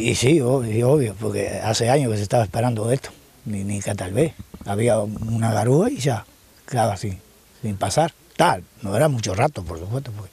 Y sí, obvio, obvio, porque hace años que se estaba esperando esto, ni, ni que tal vez. Había una garúa y ya quedaba así, sin pasar. Tal, no era mucho rato, por supuesto, porque